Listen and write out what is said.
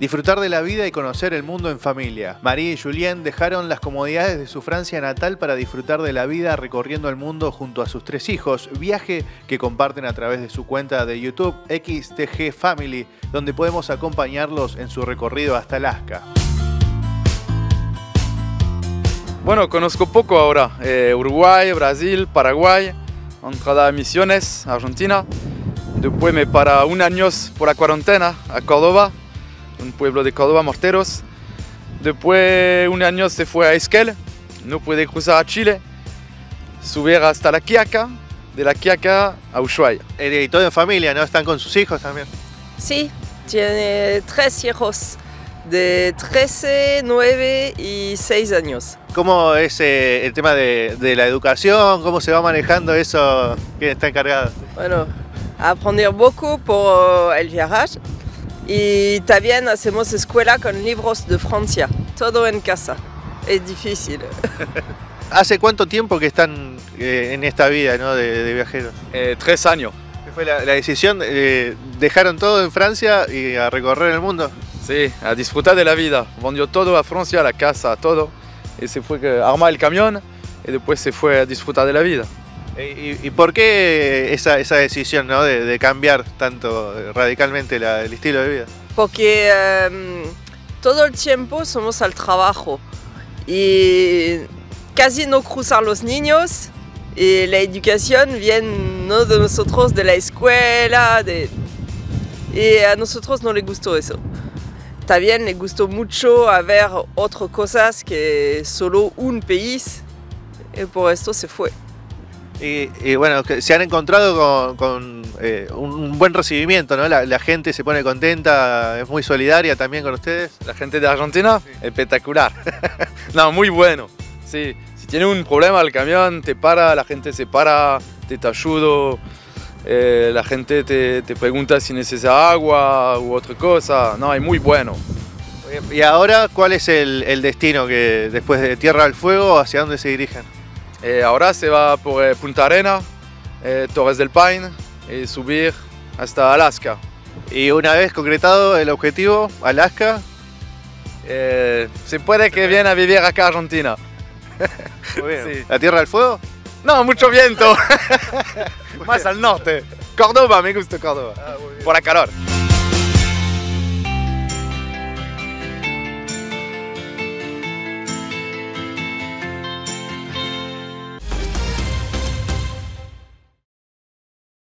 Disfrutar de la vida y conocer el mundo en familia. María y Julien dejaron las comodidades de su Francia natal para disfrutar de la vida recorriendo el mundo junto a sus tres hijos, viaje que comparten a través de su cuenta de YouTube XTG Family, donde podemos acompañarlos en su recorrido hasta Alaska. Bueno, conozco poco ahora. Eh, Uruguay, Brasil, Paraguay, entrada a Misiones, Argentina. Después me para un año por la cuarentena a Córdoba, un pueblo de Córdoba, Morteros. Después un año se fue a Esquel, no puede cruzar a Chile, subir hasta la Quiaca, de la Quiaca a Ushuaia. Y todo en familia, ¿no? Están con sus hijos también. Sí, tiene tres hijos de 13, 9 y 6 años. ¿Cómo es eh, el tema de, de la educación? ¿Cómo se va manejando eso? ¿Quién está encargado? Bueno, aprender poco por el viaje y también hacemos escuela con libros de Francia, todo en casa. Es difícil. ¿Hace cuánto tiempo que están eh, en esta vida ¿no? de, de viajeros? Eh, tres años. ¿Qué fue la, la decisión? eh, ¿Dejaron todo en Francia y a recorrer el mundo? Sí, a disfrutar de la vida. Vendió todo a Francia, la casa, todo. Y se fue a armar el camión y después se fue a disfrutar de la vida. Eh, ¿Y, y por qué esa, esa decisión ¿no? de, de cambiar tanto radicalmente la- el estilo de vida? Porque em, todo el tiempo somos al trabajo y casi no cruzar los niños y la educación viene ¿no? de nosotros, de la escuela, de... y a nosotros no le gustó eso. También le gustó mucho ver otras cosas que solo un país y por esto se fue. Y, y bueno, se han encontrado con, con, eh, un buen recibimiento, ¿no? La, la gente se pone contenta, es muy solidaria también con ustedes. La gente de Argentina, espectacular. no, muy bueno. Sí, si tiene un problema el camión, te para, la gente se para, te, te ayudo. eh, la gente te, te pregunta si necesita agua u otra cosa. No, es muy bueno. Y ahora, ¿cuál es el, el destino que después de Tierra del Fuego, hacia dónde se dirigen? Eh, ahora se va por eh, Punta Arena, eh, Torres del Paine y subir hasta Alaska. Y una vez concretado el objetivo, Alaska, se puede que viene a vivir acá a Argentina. muy bien. Sí. ¿la Tierra del Fuego? No, mucho viento. Más al norte. Córdoba, me gusta Córdoba. Por la calor.